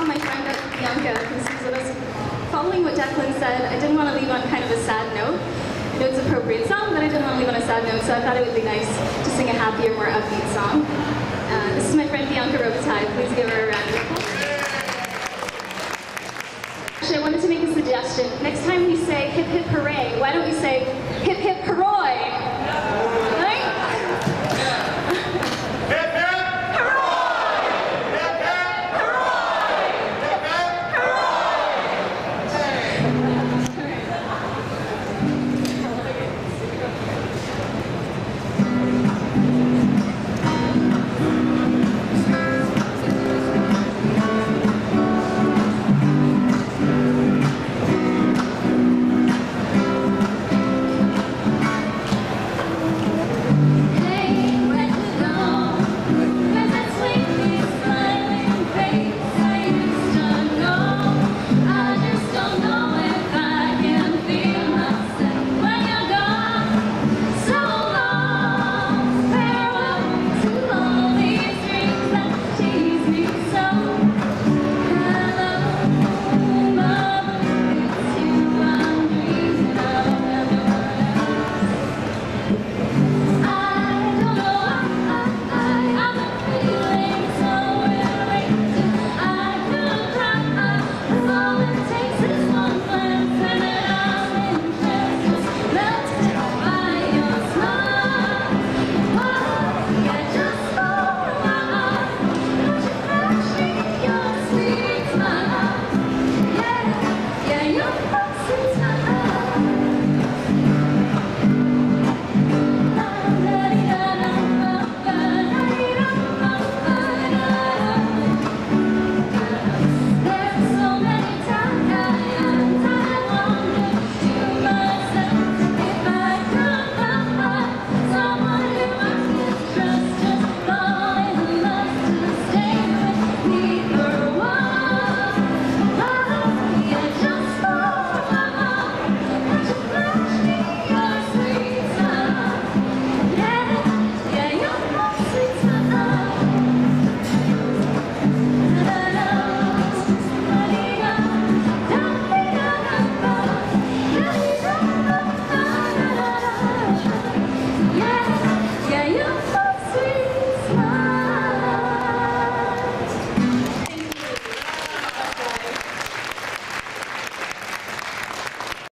saw my friend Bianca, who with. Following what Declan said, I didn't want to leave on kind of a sad note. I know it's an appropriate song, but I didn't want to leave on a sad note, so I thought it would be nice to sing a happier, more upbeat song. Uh, this is my friend Bianca Robitaille. Please give her a round of applause. Actually, I wanted to make a suggestion. Next time we say